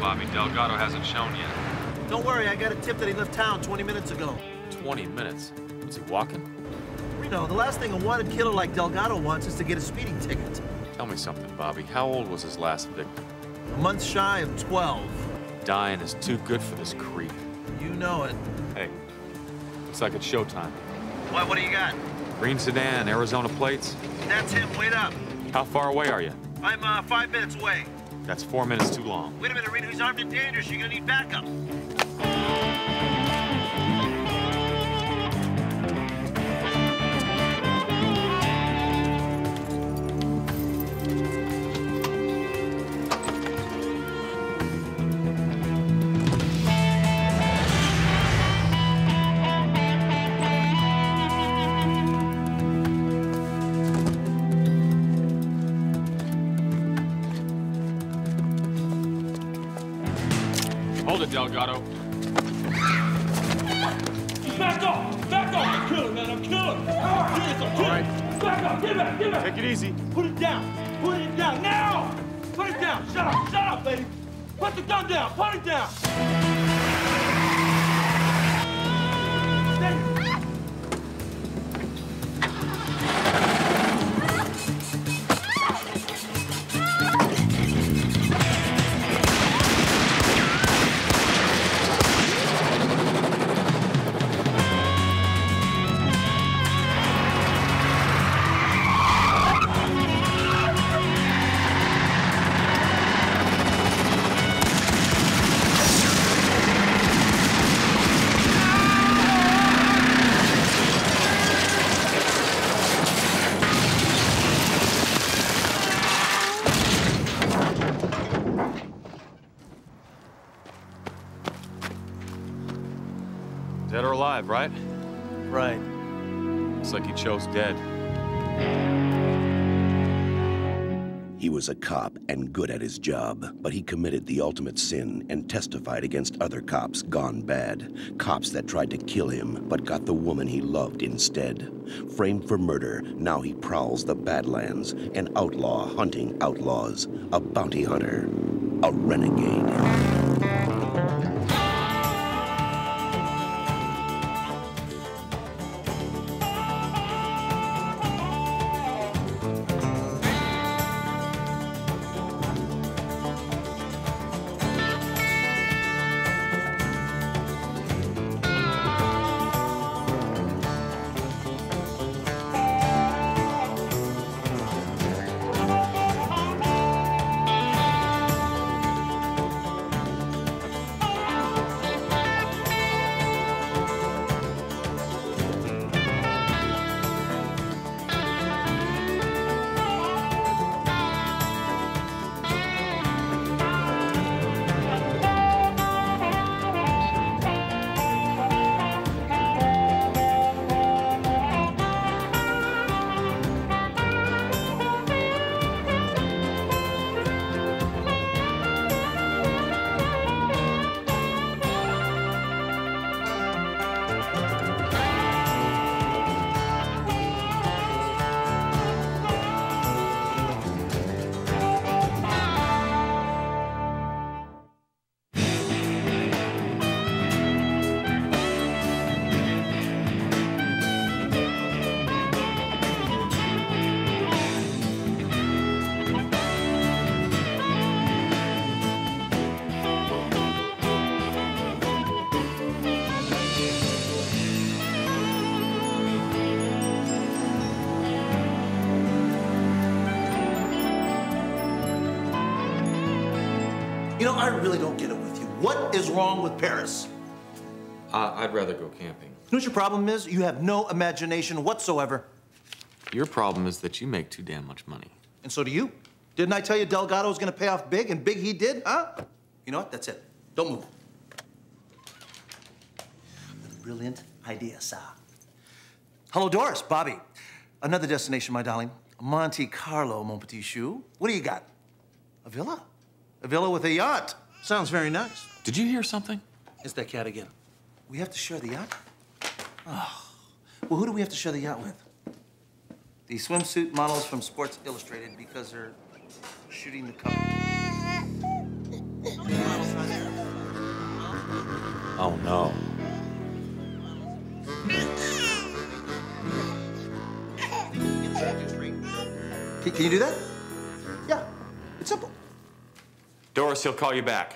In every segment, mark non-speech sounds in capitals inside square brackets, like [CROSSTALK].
Bobby. Delgado hasn't shown yet. Don't worry, I got a tip that he left town 20 minutes ago. 20 minutes. Was he walking? Reno, the last thing a wanted killer like Delgado wants is to get a speeding ticket. Tell me something, Bobby. How old was his last victim? A month shy of 12. Dying is too good for this creep. You know it. Hey, looks like it's showtime. What, what do you got? Green sedan, Arizona plates. That's him, wait up. How far away are you? I'm uh, five minutes away. That's four minutes too long. Wait a minute, Reno, he's armed and dangerous. You're gonna need backup. Killing. right. Back off! Get back! Get back! Take it easy. Put it down! Put it down now! Put it down! Shut up! Shut up, lady! Put the gun down! Put it down! Chose dead. He was a cop and good at his job, but he committed the ultimate sin and testified against other cops gone bad. Cops that tried to kill him, but got the woman he loved instead. Framed for murder, now he prowls the Badlands, an outlaw hunting outlaws, a bounty hunter, a renegade. I really don't get it with you. What is wrong with Paris? Uh, I'd rather go camping. You know what your problem is? You have no imagination whatsoever. Your problem is that you make too damn much money. And so do you. Didn't I tell you Delgado was gonna pay off big, and big he did, huh? You know what? That's it. Don't move. Brilliant idea, sir. Hello, Doris. Bobby. Another destination, my darling. Monte Carlo, mon petit chou. What do you got? A villa? A villa with a yacht. Sounds very nice. Did you hear something? It's that cat again. We have to share the yacht? Oh. Well, who do we have to share the yacht with? The swimsuit models from Sports Illustrated because they're shooting the cover. Oh, no. Can, can you do that? Yeah, it's simple. Doris, he'll call you back.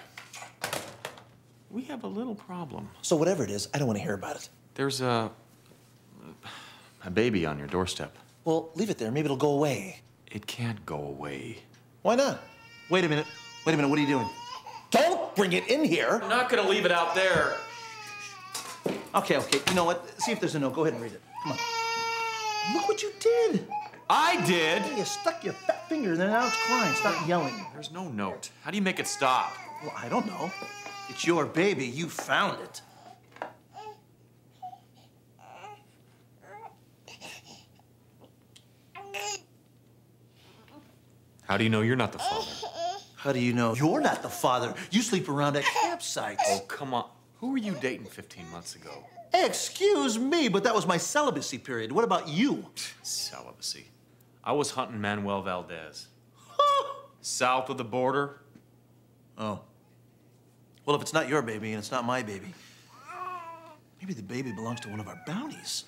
We have a little problem. So whatever it is, I don't want to hear about it. There's a. a baby on your doorstep. Well, leave it there. Maybe it'll go away. It can't go away. Why not? Wait a minute. Wait a minute. What are you doing? Don't bring it in here. I'm not gonna leave it out there. Okay, okay. You know what? See if there's a note. Go ahead and read it. Come on. Look what you did. I did! You stuck your fat finger in there. Now it's crying. Stop yelling. There's no note. How do you make it stop? Well, I don't know. It's your baby. You found it. How do you know you're not the father? How do you know you're not the father? You sleep around at campsites. Oh, come on. Who were you dating 15 months ago? Excuse me, but that was my celibacy period. What about you? Celibacy. I was hunting Manuel Valdez. [LAUGHS] South of the border. Oh. Well, if it's not your baby and it's not my baby, maybe the baby belongs to one of our bounties.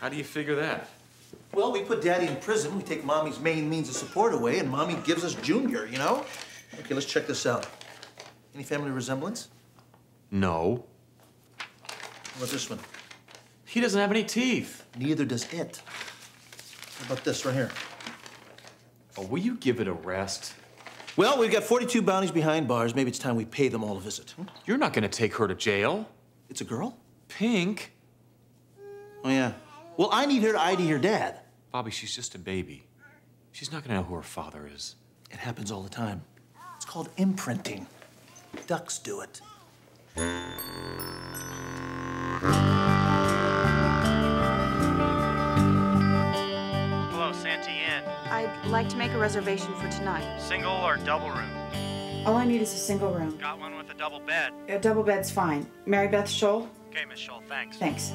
How do you figure that? Well, we put daddy in prison, we take mommy's main means of support away, and mommy gives us Junior, you know? Okay, let's check this out. Any family resemblance? No. What's this one? He doesn't have any teeth. Neither does it. How about this right here? Oh, will you give it a rest? Well, we've got 42 bounties behind bars. Maybe it's time we pay them all a visit. Hmm? You're not gonna take her to jail. It's a girl? Pink. Oh, yeah. Well, I need her to ID her dad. Bobby, she's just a baby. She's not gonna know who her father is. It happens all the time. It's called imprinting. Ducks do it. I'd like to make a reservation for tonight. Single or double room? All I need is a single room. Got one with a double bed. A double bed's fine. Mary Beth Scholl? Okay, Miss Scholl, thanks. Thanks.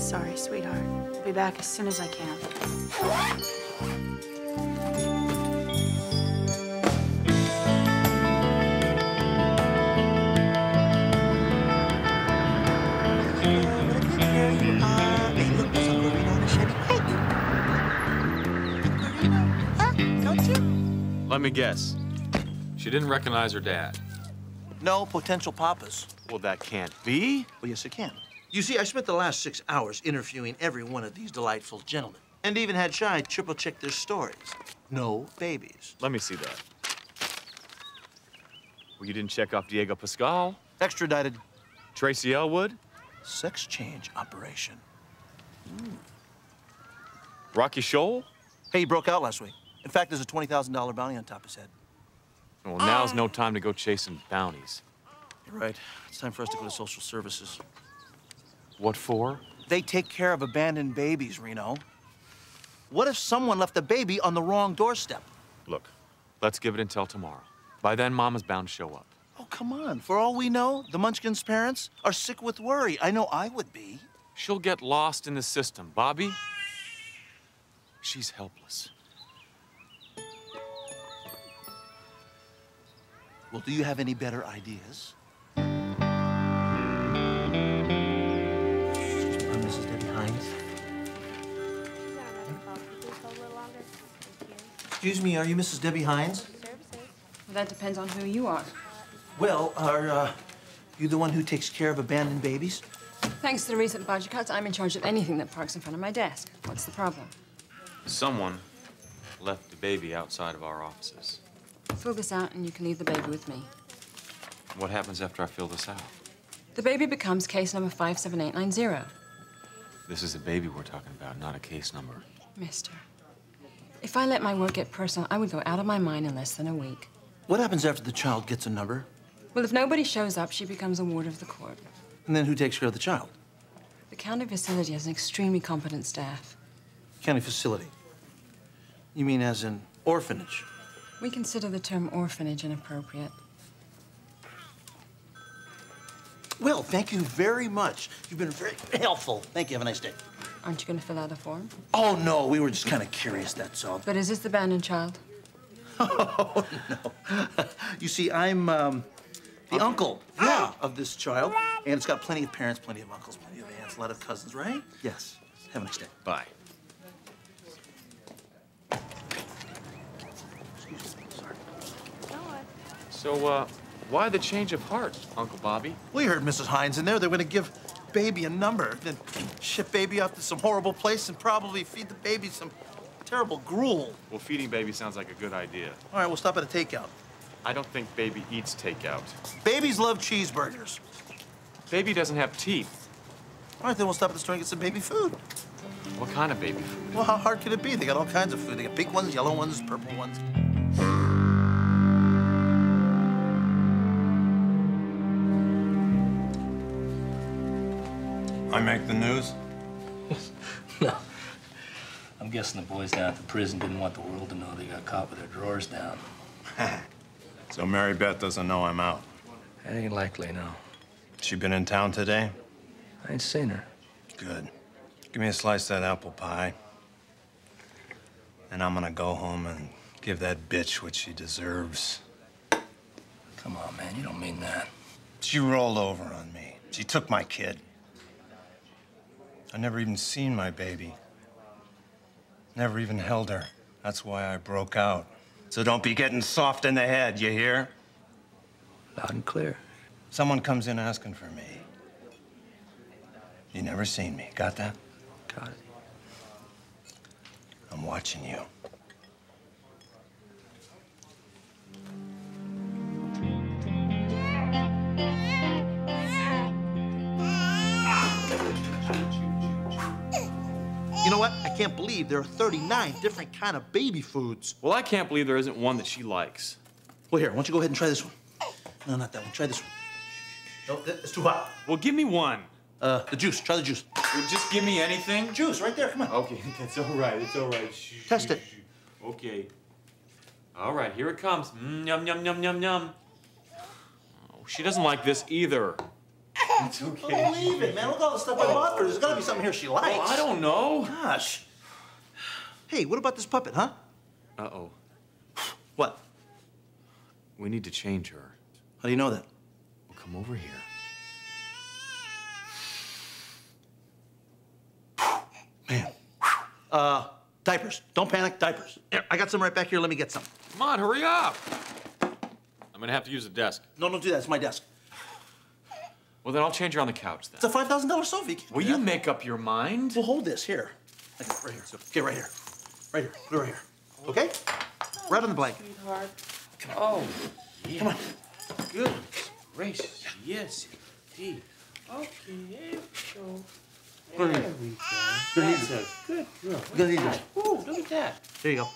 Sorry, sweetheart. I'll be back as soon as I can. Let me guess. She didn't recognize her dad. No potential papas. Well, that can't be. Well, yes, it can. You see, I spent the last six hours interviewing every one of these delightful gentlemen, and even had Shy triple check their stories. No babies. Let me see that. Well, you didn't check off Diego Pascal, Extradited. Tracy Elwood, Sex change operation. Rocky Shoal. Hey, he broke out last week. In fact, there's a $20,000 bounty on top of his head. Well, now's ah. no time to go chasing bounties. You're right. It's time for us to go to social services. What for? They take care of abandoned babies, Reno. What if someone left a baby on the wrong doorstep? Look, let's give it until tomorrow. By then, Mama's bound to show up. Oh, come on. For all we know, the Munchkins' parents are sick with worry. I know I would be. She'll get lost in the system, Bobby. She's helpless. Well, do you have any better ideas? Excuse me, I'm Mrs. Debbie Hines. Excuse me, are you Mrs. Debbie Hines? Well, that depends on who you are. Well, are uh, you the one who takes care of abandoned babies? Thanks to the recent budget cuts, I'm in charge of anything that parks in front of my desk. What's the problem? Someone left the baby outside of our offices. Fill this out and you can leave the baby with me. What happens after I fill this out? The baby becomes case number 57890. This is a baby we're talking about, not a case number. Mister, if I let my work get personal, I would go out of my mind in less than a week. What happens after the child gets a number? Well, if nobody shows up, she becomes a ward of the court. And then who takes care of the child? The county facility has an extremely competent staff. County facility. You mean as an orphanage? We consider the term orphanage inappropriate. Well, thank you very much. You've been very helpful. Thank you. Have a nice day. Aren't you going to fill out a form? Oh, no, we were just kind of curious, that's all. But is this the abandoned child? [LAUGHS] Oh, no. [LAUGHS] you see, I'm um, the uncle, yeah, of this child. And it's got plenty of parents, plenty of uncles, plenty of aunts, a lot of cousins, right? Yes. Have a nice day. Bye. Excuse me, sorry. So, uh, why the change of heart, Uncle Bobby? We heard Mrs. Hines in there. They were going to give baby a number, then ship baby off to some horrible place and probably feed the baby some terrible gruel. Well, feeding baby sounds like a good idea. All right, we'll stop at a takeout. I don't think baby eats takeout. Babies love cheeseburgers. Baby doesn't have teeth. All right, then we'll stop at the store and get some baby food. What kind of baby food? Well, how hard could it be? They got all kinds of food. They got pink ones, yellow ones, purple ones. I make the news? [LAUGHS] No. I'm guessing the boys down at the prison didn't want the world to know they got caught with their drawers down. [LAUGHS] So Mary Beth doesn't know I'm out. That ain't likely, no. She been in town today? I ain't seen her. Good. Give me a slice of that apple pie. And I'm gonna go home and give that bitch what she deserves. Come on, man, you don't mean that. She rolled over on me. She took my kid. I never even seen my baby. Never even held her. That's why I broke out. So don't be getting soft in the head, you hear? Loud and clear. Someone comes in asking for me. You never seen me. Got that? Got it. I'm watching you. You know what? I can't believe there are 39 different kind of baby foods. Well, I can't believe there isn't one that she likes. Well, here, why don't you go ahead and try this one? No, not that one. Try this one. No, it's too hot. Well, give me one. Uh, the juice. Try the juice. Well, just give me anything. Juice, right there. Come on. Okay, [LAUGHS] that's all right. It's all right. Test it. Okay. All right, here it comes. Mm, yum, yum, yum, yum, yum. Oh, she doesn't like this either. [LAUGHS] It's okay. Believe it, man. Look at all the stuff I bought for her. There's got to be something here she likes. Well, I don't know. Gosh. Hey, what about this puppet, huh? Uh-oh. What? We need to change her. How do you know that? Well, come over here. Man. Uh, diapers. Don't panic. Diapers. Here, I got some right back here. Let me get some. Come on, hurry up. I'm gonna have to use the desk. No, don't do that. It's my desk. Well, then I'll change her on the couch then. It's a five thousand dollar sofa. You Will do you make up your mind? Well, hold this here. I got it right here. So get right here. Right here. Put it right here. Okay? Right on the blanket. Oh, Come on. good gracious. Yes, indeed. Okay, there we go. There we go. That's a good girl. Good evening. Ooh, look at that. There you go.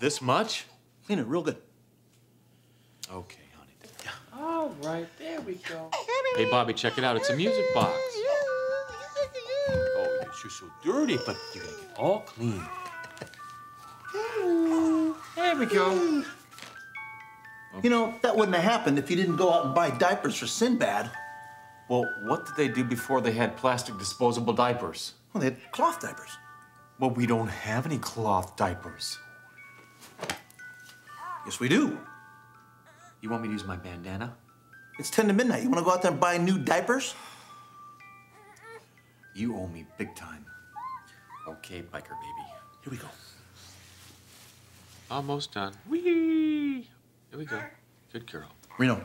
This much? Clean it real good. Okay, honey. All right, there we go. Hey, Bobby, check it out. It's a music box. Oh, yes, you're so dirty, but you're gonna get all clean. There we go. You know, that wouldn't have happened if you didn't go out and buy diapers for Sinbad. Well, what did they do before they had plastic disposable diapers? Well, they had cloth diapers. Well, we don't have any cloth diapers. Yes, we do. You want me to use my bandana? It's 10 to midnight. You want to go out there and buy new diapers? You owe me big time. Okay, biker baby. Here we go. Almost done. Whee! Here we go. Good girl. Reno,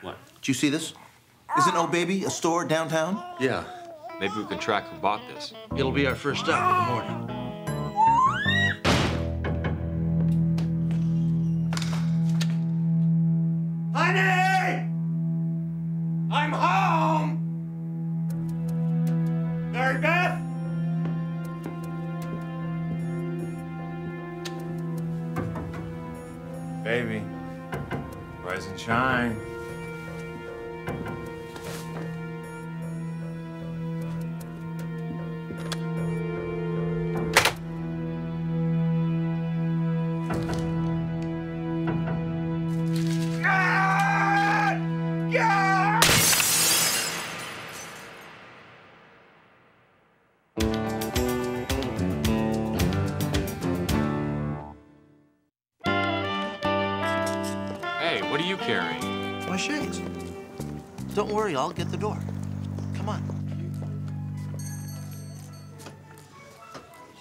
What? did you see this? Isn't Oh Baby a store downtown? Yeah. Maybe we can track who bought this. It'll be our first stop in the morning. Carrying? My shades. Don't worry, I'll get the door. Come on.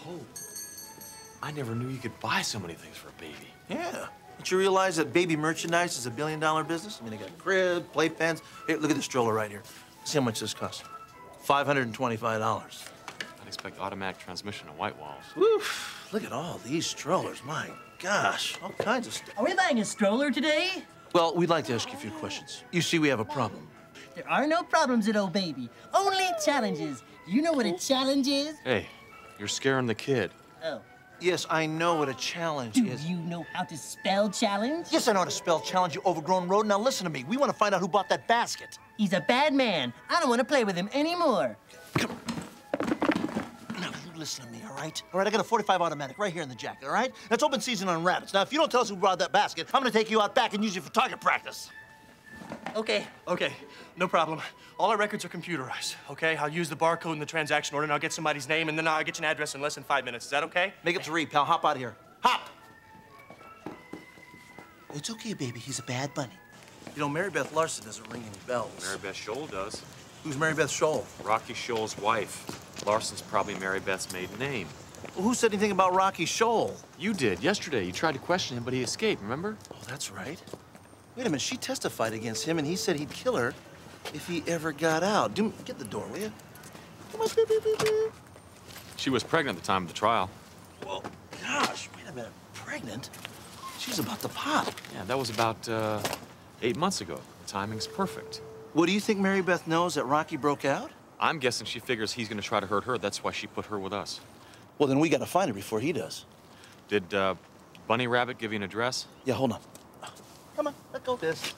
Oh, I never knew you could buy so many things for a baby. Yeah. Don't you realize that baby merchandise is a billion dollar business? I mean, they got crib, playpens. Here, look at this stroller right here. See how much this costs. $525. I'd expect automatic transmission on white walls. Woof. Look at all these strollers. My gosh, all kinds of stuff. Are we buying a stroller today? Well, we'd like to ask you a few questions. You see, we have a problem. There are no problems at Old Baby, only challenges. You know what a challenge is? Hey, you're scaring the kid. Oh. Yes, I know what a challenge Do is. you know how to spell challenge? Yes, I know how to spell challenge, you overgrown road. Now listen to me. We want to find out who bought that basket. He's a bad man. I don't want to play with him anymore. Now, you listen to me, all right? All right, I got a 45 automatic right here in the jacket, all right? That's open season on rabbits. Now, if you don't tell us who brought that basket, I'm gonna take you out back and use you for target practice. Okay. Okay, no problem. All our records are computerized, okay? I'll use the barcode in the transaction order and I'll get somebody's name and then I'll get you an address in less than five minutes. Is that okay? Make up three, pal. Hop out of here. Hop! It's okay, baby. He's a bad bunny. You know, Mary Beth Larson doesn't ring any bells. Mary Beth Scholl does. Who's Mary Beth Scholl? Rocky Scholl's wife. Larson's probably Mary Beth's maiden name. Well, who said anything about Rocky Shoal? You did yesterday. You tried to question him, but he escaped, remember? Oh, that's right. Wait a minute. She testified against him, and he said he'd kill her if he ever got out. Do, get the door, will you? Come on, beep, beep, beep, beep. She was pregnant at the time of the trial. Well, gosh, wait a minute. Pregnant? She's about to pop. Yeah, that was about uh, eight months ago. The timing's perfect. What do you think Mary Beth knows that Rocky broke out? I'm guessing she figures he's going to try to hurt her. That's why she put her with us. Well, then we got to find her before he does. Did uh, Bunny Rabbit give you an address? Yeah, hold on. Come on, let's go this. [LAUGHS]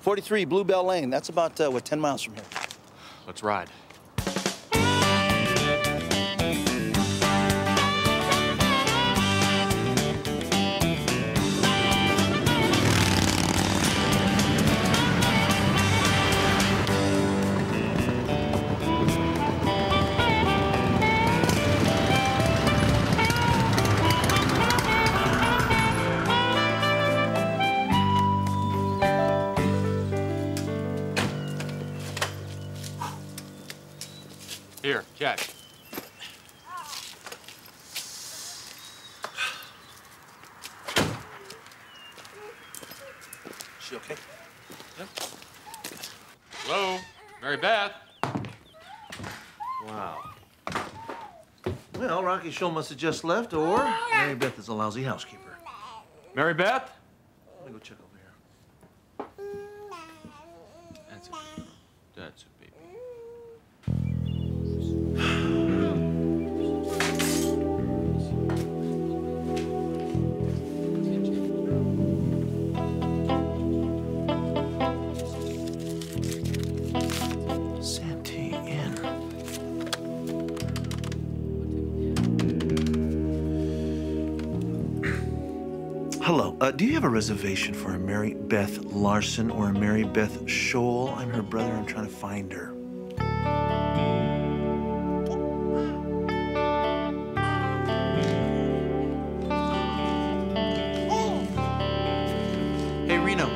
43 Bluebell Lane. That's about, uh, what, 10 miles from here. Let's ride. Here, catch. She okay? Hello, Mary Beth. Wow. Well, Rocky Show must have just left, or oh, Mary Beth is a lousy housekeeper. Mary Beth? Reservation for a Mary Beth Larson or a Mary Beth Scholl? I'm her brother. I'm trying to find her. Hey, Reno.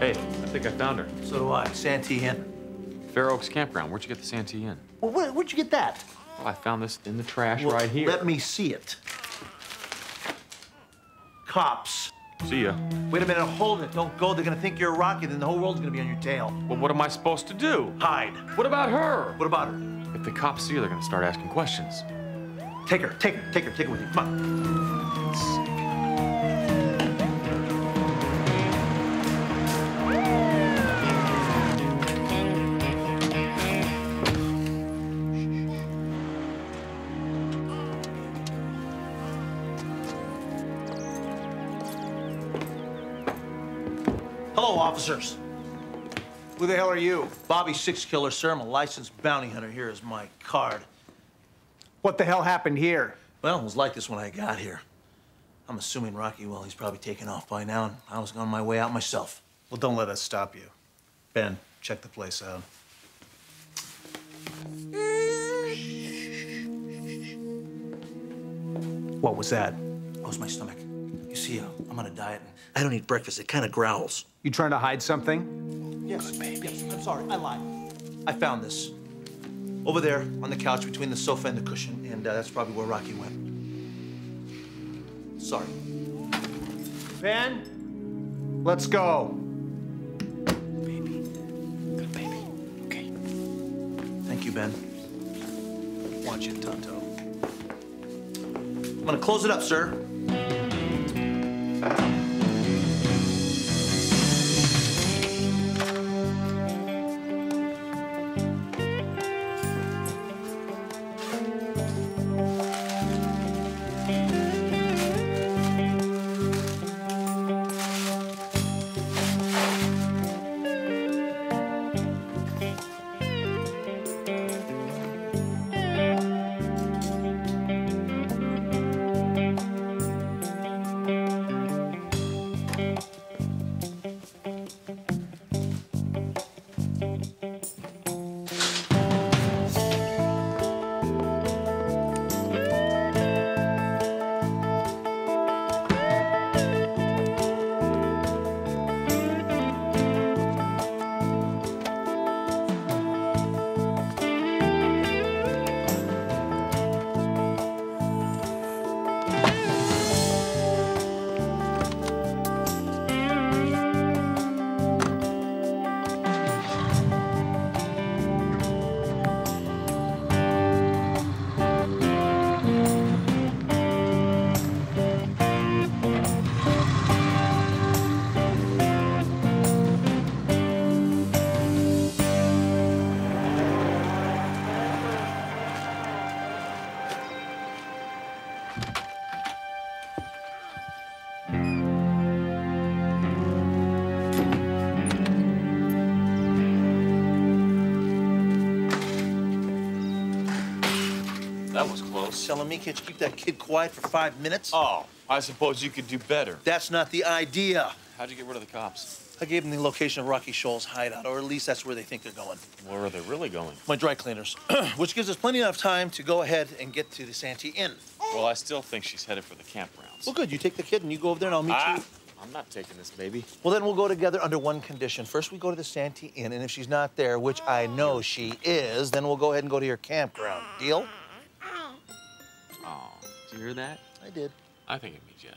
Hey, I think I found her. So do I. Santee Inn. Fair Oaks Campground. Where'd you get the Santee Inn? Well, where, where'd you get that? Oh, I found this in the trash Well, right here. Let me see it. Cops. See ya. Wait a minute, hold it. Don't go. They're gonna think you're a rocket, and the whole world's gonna be on your tail. Well, what am I supposed to do? Hide. What about her? What about her? If the cops see her, they're gonna start asking questions. Take her, take her, take her, take her with you. Come on. Officers. Who the hell are you? Bobby Sixkiller, sir. I'm a licensed bounty hunter. Here is my card. What the hell happened here? Well, it was like this when I got here. I'm assuming Rocky, well, he's probably taken off by now, and I was on my way out myself. Well, don't let us stop you. Ben, check the place out. What was that? That was my stomach. You see see, I'm on a diet. And I don't eat breakfast. It kind of growls. You trying to hide something? yes, baby. yes, I'm sorry, I lied. I found this over there on the couch between the sofa and the cushion, and uh, that's probably where Rocky went. Sorry. Ben, let's go. Baby. Okay. Thank you, Ben. Watch it, Tonto. I'm gonna close it up, sir. That Telling me, can't you keep that kid quiet for five minutes? Oh, I suppose you could do better. That's not the idea. How'd you get rid of the cops? I gave them the location of Rocky Shoal's hideout, or at least that's where they think they're going. Where are they really going? My dry cleaners, [CLEARS THROAT] which gives us plenty enough time to go ahead and get to the Santee Inn. Well, I still think she's headed for the campgrounds. Well, good. You take the kid and you go over there, and I'll meet Ah, you. I'm not taking this baby. Well, then we'll go together under one condition. First, we go to the Santee Inn, and if she's not there, which I know she is, then we'll go ahead and go to your campground. Deal? Did you hear that? I did. I think it means yes.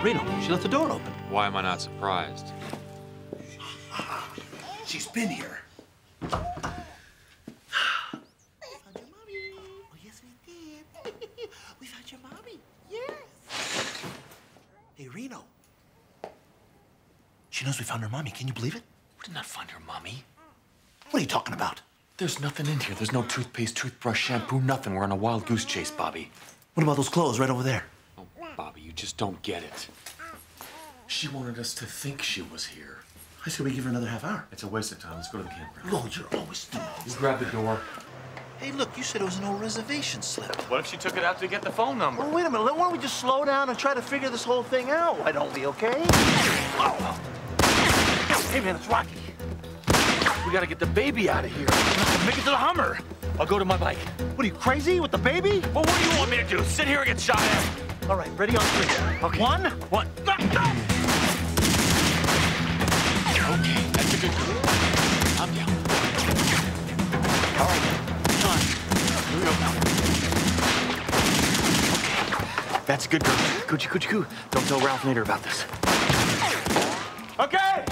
Reno, she left the door open. Why am I not surprised? She's been here. We found your mommy. Yes. Hey, Reno. She knows we found her mommy. Can you believe it? We did not find her mommy. What are you talking about? There's nothing in here. There's no toothpaste, toothbrush, shampoo, nothing. We're on a wild goose chase, Bobby. What about those clothes right over there? Oh, Bobby, you just don't get it. She wanted us to think she was here. I said we give her another half hour. It's a waste of time. Let's go to the campground. Oh, you're always doing You grab the door. Hey, look, you said it was an old reservation slip. What if she took it out to get the phone number? Well, wait a minute. Why don't we just slow down and try to figure this whole thing out? Why don't we, okay? Oh. Hey, man, it's Rocky. We gotta get the baby out of here. Make it to the Hummer. I'll go to my bike. What are you, crazy with the baby? Well, what do you want me to do? Sit here and get shot at? All right, ready on three. Okay. One. One. Okay, that's a good girl. I'm down. All right. On. Here we go now. Okay. That's a good girl. Coochie, coochie, coo. Don't tell Ralph Nader about this. Okay,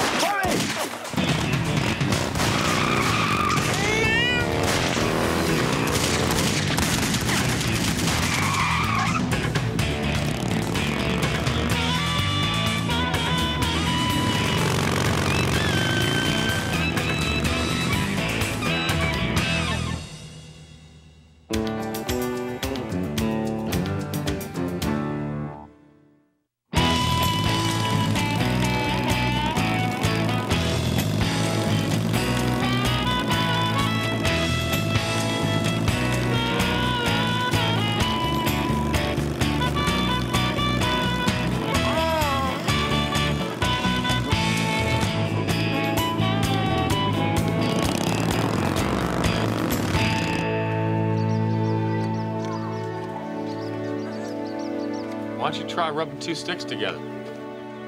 try rubbing two sticks together?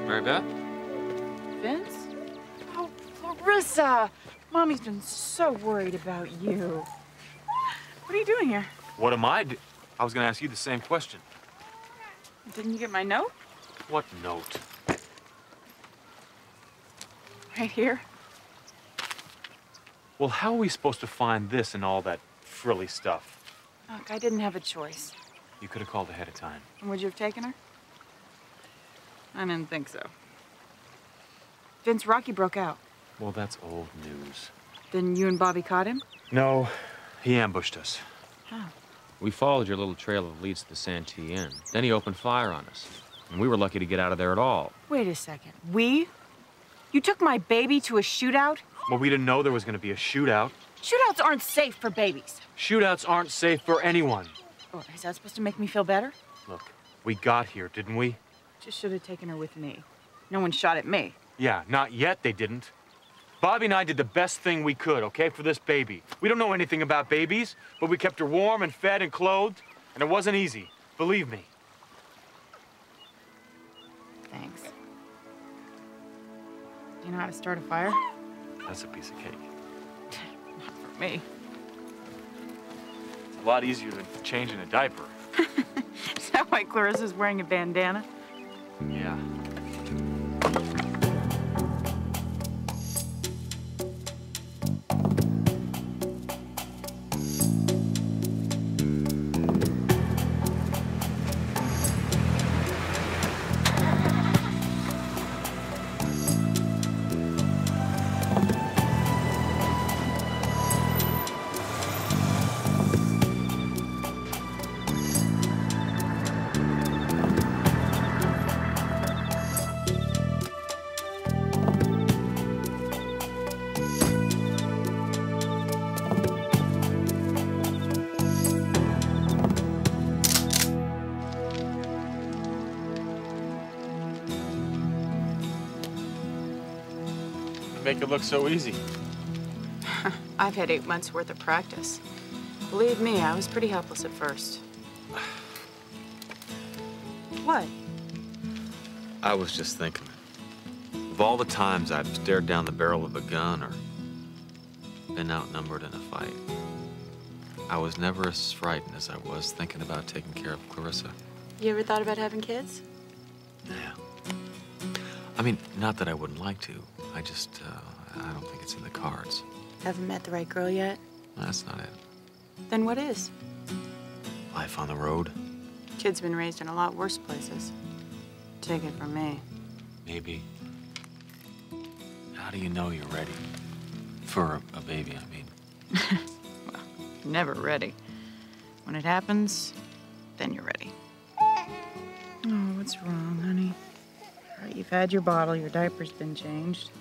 Mary Beth? Vince? Oh, Clarissa! Mommy's been so worried about you. What are you doing here? What am I do- I was gonna ask you the same question. Didn't you get my note? What note? Right here? Well, how are we supposed to find this and all that frilly stuff? Look, I didn't have a choice. You could have called ahead of time. And would you have taken her? I didn't think so. Vince, Rocky broke out. Well, that's old news. Then you and Bobby caught him? No, he ambushed us. How? We followed your little trail that leads to the Santee Inn. Then he opened fire on us. And we were lucky to get out of there at all. Wait a second. We? You took my baby to a shootout? Well, we didn't know there was gonna be a shootout. Shootouts aren't safe for babies. Shootouts aren't safe for anyone. Oh, is that supposed to make me feel better? Look, we got here, didn't we? Just should have taken her with me. No one shot at me. Yeah, not yet they didn't. Bobby and I did the best thing we could, okay, for this baby. We don't know anything about babies, but we kept her warm and fed and clothed, and it wasn't easy. Believe me. Thanks. Do you know how to start a fire? That's a piece of cake. [LAUGHS] Not for me. It's a lot easier than changing a diaper. [LAUGHS] Is that why Clarissa's wearing a bandana? Yeah. Make it look so easy. [SIGHS] I've had eight months worth of practice. Believe me, I was pretty helpless at first. [SIGHS] What? I was just thinking. Of all the times I've stared down the barrel of a gun or been outnumbered in a fight, I was never as frightened as I was thinking about taking care of Clarissa. You ever thought about having kids? Yeah. I mean, not that I wouldn't like to. I just, uh, I don't think it's in the cards. Haven't met the right girl yet? That's not it. Then what is? Life on the road, Kid's been raised in a lot worse places. Take it from me. maybe. How do you know you're ready? For a, a baby, I mean. [LAUGHS] well, Never ready. When it happens, then you're ready. Oh, what's wrong, honey? All right, you've had your bottle, your diaper's been changed.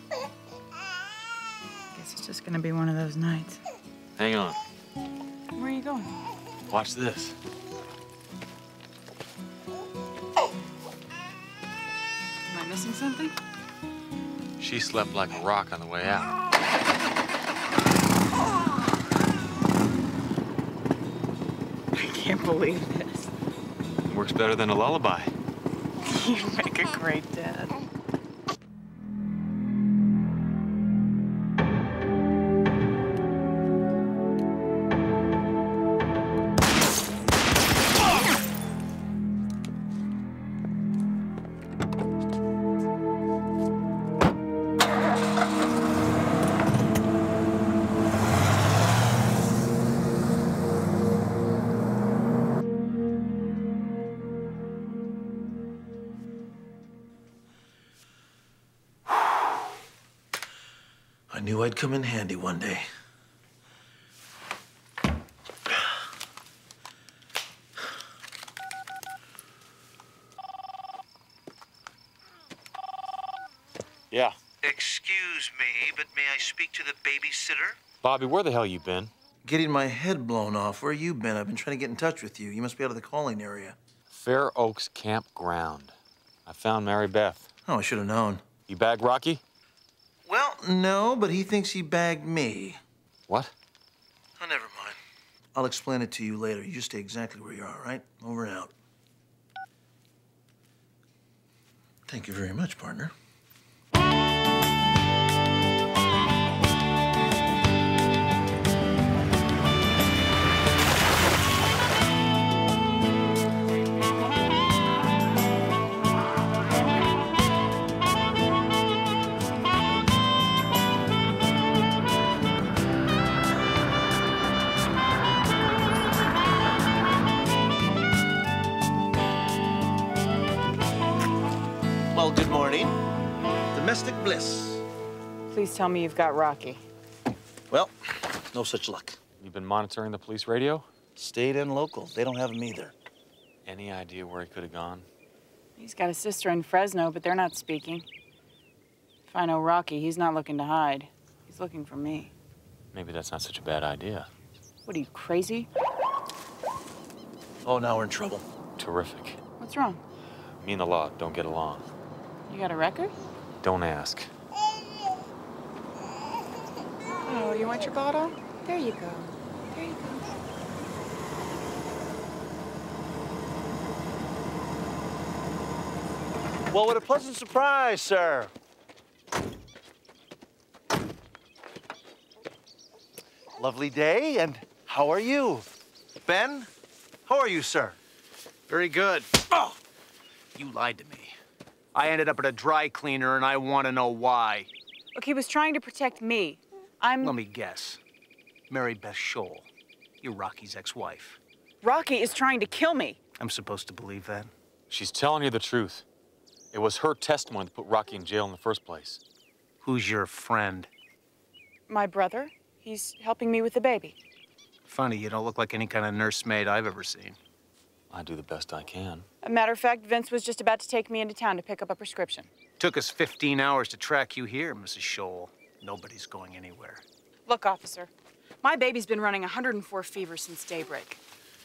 It's just gonna be one of those nights. Hang on. Where are you going? Watch this. Am I missing something? She slept like a rock on the way out. [LAUGHS] I can't believe this. Works better than a lullaby. [LAUGHS] You make a great dad. Come in handy one day. Yeah. Excuse me, but may I speak to the babysitter? Bobby, where the hell you been? Getting my head blown off. Where you been? I've been trying to get in touch with you. You must be out of the calling area. Fair Oaks Campground. I found Mary Beth. Oh, I should have known. You bag Rocky? no, but he thinks he bagged me. What? Oh, never mind. I'll explain it to you later. You just stay exactly where you are, right? Over and out. Thank you very much, partner. Please tell me you've got Rocky. Well, no such luck. You've been monitoring the police radio? State and local. They don't have him either. Any idea where he could have gone? He's got a sister in Fresno, but they're not speaking. If I know Rocky, he's not looking to hide. He's looking for me. Maybe that's not such a bad idea. What are you, crazy? Oh, now we're in trouble. Terrific. What's wrong? Me and the law don't get along. You got a record? Don't ask. Oh, you want your bottle? There you go. There you go. Well, what a pleasant surprise, sir. Lovely day, and how are you? Ben, how are you, sir? Very good. Oh, you lied to me. I ended up at a dry cleaner, and I want to know why. Look, he was trying to protect me. I'm. Let me guess. Mary Beth Scholl. You're Rocky's ex-wife. Rocky is trying to kill me. I'm supposed to believe that? She's telling you the truth. It was her testimony that put Rocky in jail in the first place. Who's your friend? My brother. He's helping me with the baby. Funny, you don't look like any kind of nursemaid I've ever seen. I do the best I can. A matter of fact, Vince was just about to take me into town to pick up a prescription. Took us 15 hours to track you here, Mrs. Scholl. Nobody's going anywhere. Look, officer, my baby's been running 104 fever since daybreak.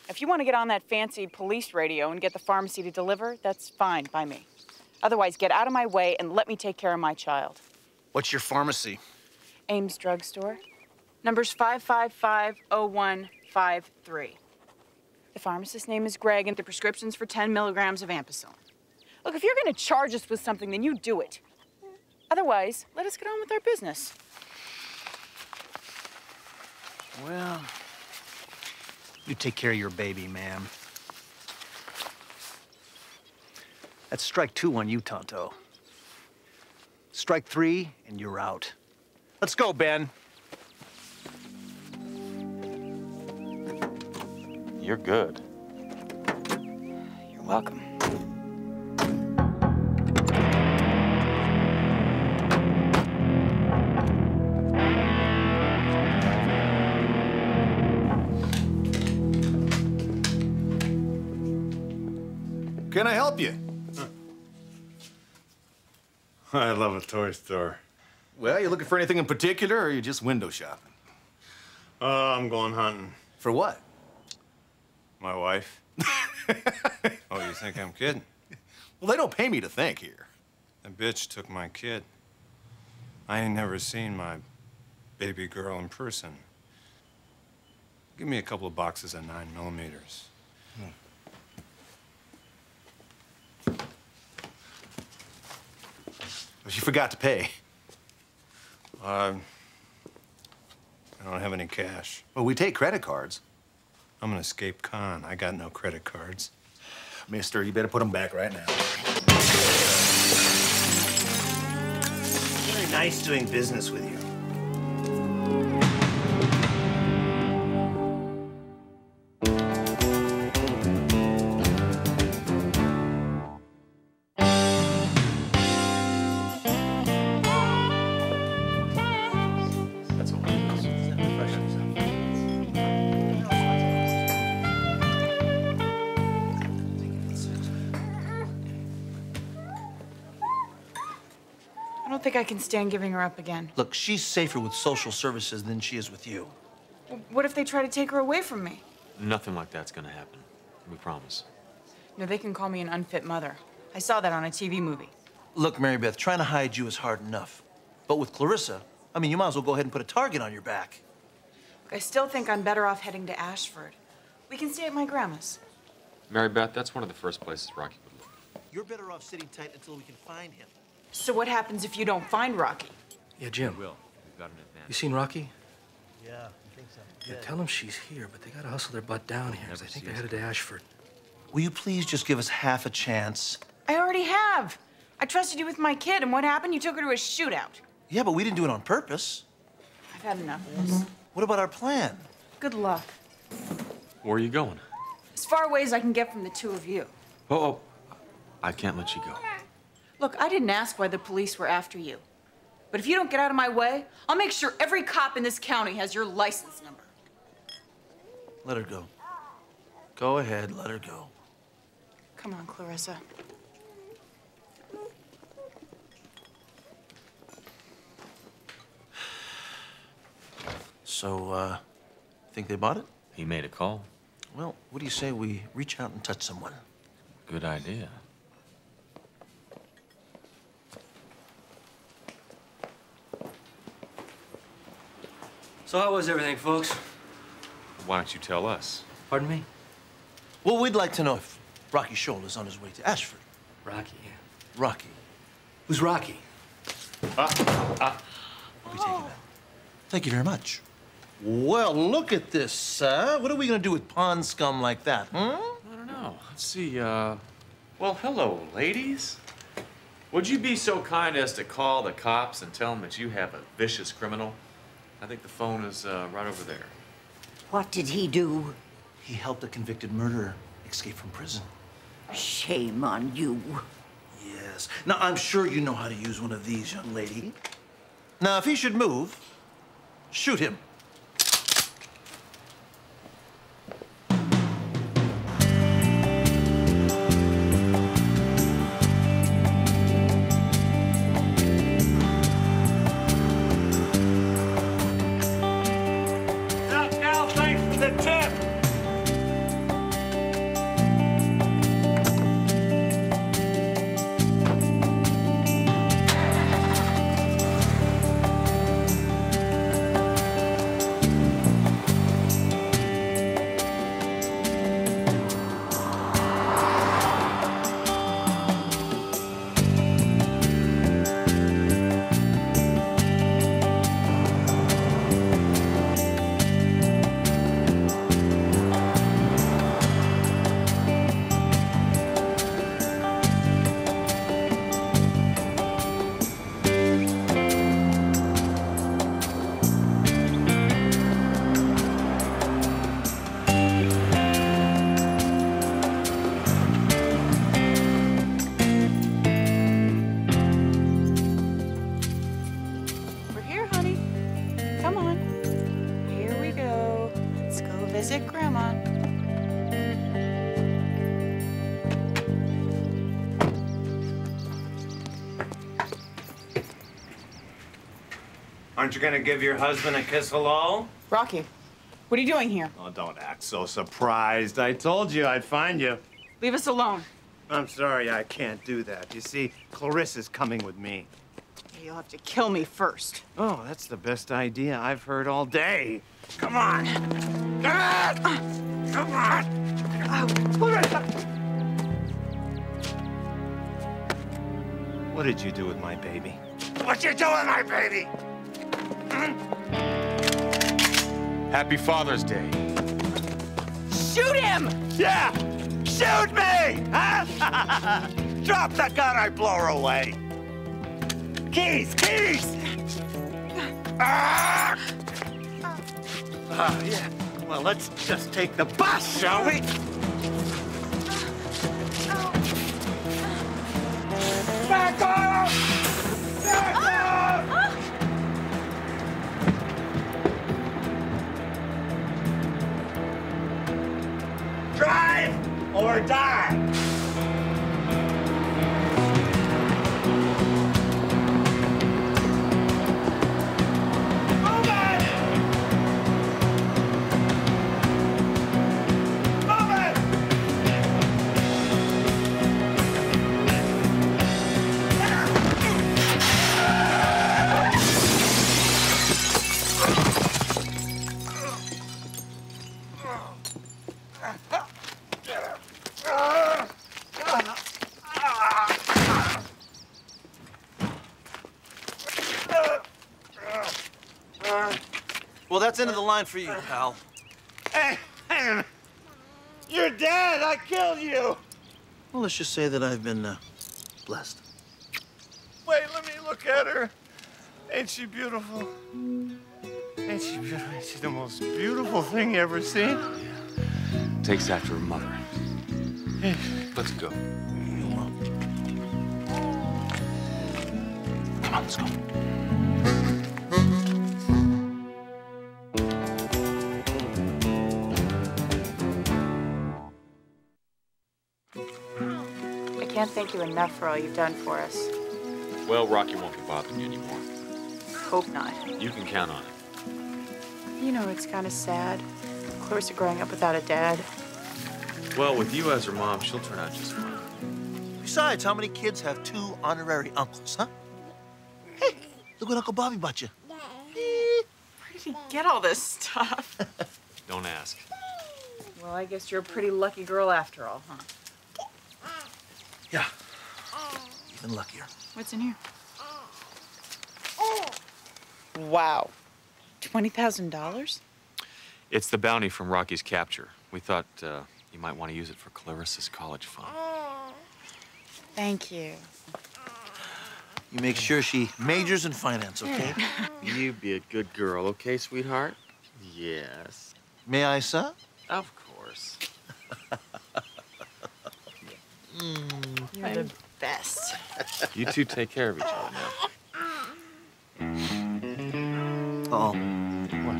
If you want to get on that fancy police radio and get the pharmacy to deliver, that's fine by me. Otherwise, get out of my way and let me take care of my child. What's your pharmacy? Ames Drugstore. Numbers 5550153. The pharmacist's name is Greg, and the prescription's for 10 milligrams of ampicillin. Look, if you're going to charge us with something, then you do it. Otherwise, let us get on with our business. Well, you take care of your baby, ma'am. That's strike two on you, Tonto. Strike three, and you're out. Let's go, Ben. You're good. You're welcome. [LAUGHS] I love a toy store. Well, you looking for anything in particular, or are you just window shopping? Oh, I'm going hunting. For what? My wife. [LAUGHS] oh, you think I'm kidding? Well, they don't pay me to think here. The bitch took my kid. I ain't never seen my baby girl in person. Give me a couple of boxes of nine millimeters. Well, she forgot to pay. Um, I don't have any cash. Well, we take credit cards. I'm an escape con. I got no credit cards. Mister, you better put them back right now. Very nice doing business with you. I don't can stand giving her up again. Look, she's safer with social services than she is with you. What if they try to take her away from me? Nothing like that's gonna happen. We promise. No, they can call me an unfit mother. I saw that on a TV movie. Look, Mary Beth, trying to hide you is hard enough. But with Clarissa, I mean, you might as well go ahead and put a target on your back. I still think I'm better off heading to Ashford. We can stay at my grandma's. Mary Beth, that's one of the first places Rocky would look. You're better off sitting tight until we can find him. So what happens if you don't find Rocky? Yeah, Jim. Will, we've got an advantage. You seen Rocky? Yeah, I think so. Yeah, tell them she's here, but they gotta hustle their butt down here, 'cause I think they're headed to Ashford. Will you please just give us half a chance? I already have. I trusted you with my kid, and what happened? You took her to a shootout. Yeah, but we didn't do it on purpose. I've had enough of this. What about our plan? Good luck. Where are you going? As far away as I can get from the two of you. Oh, oh, I can't let you go. Look, I didn't ask why the police were after you. But if you don't get out of my way, I'll make sure every cop in this county has your license number. Let her go. Go ahead, let her go. Come on, Clarissa. So, uh, think they bought it? He made a call. Well, what do you say we reach out and touch someone? Good idea. So how was everything, folks? Why don't you tell us? Pardon me? Well, we'd like to know if Rocky Shoulder's on his way to Ashford. Rocky, yeah. Rocky. Who's Rocky? Ah, ah. We'll be taking that. Thank you very much. Well, look at this, sir. What are we gonna do with pond scum like that, hmm? I don't know. Let's see, uh... Well, hello, ladies. Would you be so kind as to call the cops and tell them that you have a vicious criminal? I think the phone is uh, right over there. What did he do? He helped a convicted murderer escape from prison. Shame on you. Yes. Now, I'm sure you know how to use one of these, young lady. Now, if he should move, shoot him. Visit Grandma. Aren't you gonna give your husband a kiss hello? Rocky, what are you doing here? Oh, don't act so surprised. I told you I'd find you. Leave us alone. I'm sorry, I can't do that. You see, Clarissa's coming with me. You'll have to kill me first. Oh, that's the best idea I've heard all day. Come on. Come on. Come on. What did you do with my baby? What you do with my baby? Hmm? Happy Father's Day. Shoot him! Yeah! Shoot me! [LAUGHS] Drop the gun, I blow her away. Keys! Keys! Ah! Ah, yeah. Well, let's just take the bus, shall we? Back off! Back off! Drive or die! That's end of the line for you, pal. Hey, hang on. You're dead. I killed you. Well, let's just say that I've been uh, blessed. Wait, let me look at her. Ain't she beautiful? Ain't she beautiful? Ain't she the most beautiful thing you ever seen? Takes after her mother. Let's go. Come on, let's go. Thank you enough for all you've done for us. Well, Rocky won't be bothering you anymore. Hope not. You can count on it. You know, it's kind of sad. Clarissa growing up without a dad. Well, with you as her mom, she'll turn out just fine. Besides, how many kids have two honorary uncles, huh? Hey, look what Uncle Bobby bought you. Where did he get all this stuff? [LAUGHS] Don't ask. well, I guess you're a pretty lucky girl after all, huh? Yeah. Even luckier. What's in here? Wow. $20,000? It's the bounty from Rocky's capture. We thought uh, you might want to use it for Clarissa's college fund. Thank you. You make sure she majors in finance, okay? you be a good girl, okay, sweetheart? Yes. May I, sir? Of course. [LAUGHS] You're the best. You two take care of each other now. Uh-oh. What?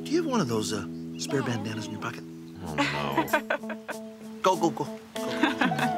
[CLEARS THROAT] Do you have one of those uh, spare bandanas in your pocket? Oh, no. Go, go, go.